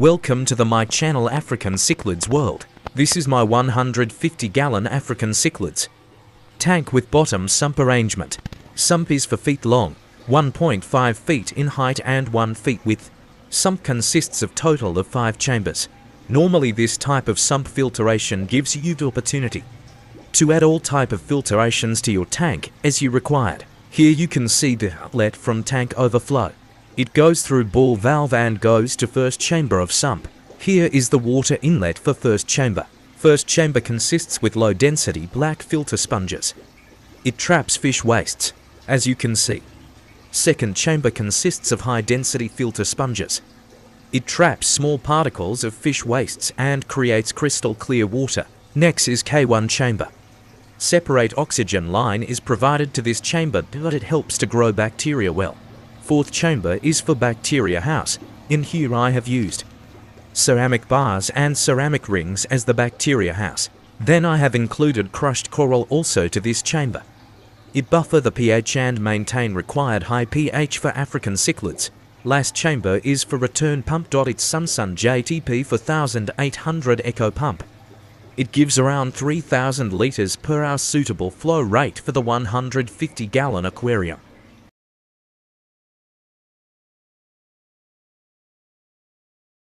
Welcome to the my channel African Cichlids world. This is my 150 gallon African Cichlids. Tank with bottom sump arrangement. Sump is 4 feet long, 1.5 feet in height and 1 feet width. Sump consists of total of 5 chambers. Normally this type of sump filtration gives you the opportunity to add all type of filtrations to your tank as you required. Here you can see the outlet from tank overflow. It goes through ball valve and goes to first chamber of sump. Here is the water inlet for first chamber. First chamber consists with low density black filter sponges. It traps fish wastes, as you can see. Second chamber consists of high density filter sponges. It traps small particles of fish wastes and creates crystal clear water. Next is K1 chamber. Separate oxygen line is provided to this chamber but it helps to grow bacteria well. Fourth chamber is for bacteria house. In here I have used ceramic bars and ceramic rings as the bacteria house. Then I have included crushed coral also to this chamber. It buffer the pH and maintain required high pH for African cichlids. Last chamber is for return pump. It's Sunsun JTP for 1800 Eco pump. It gives around 3000 litres per hour suitable flow rate for the 150 gallon aquarium.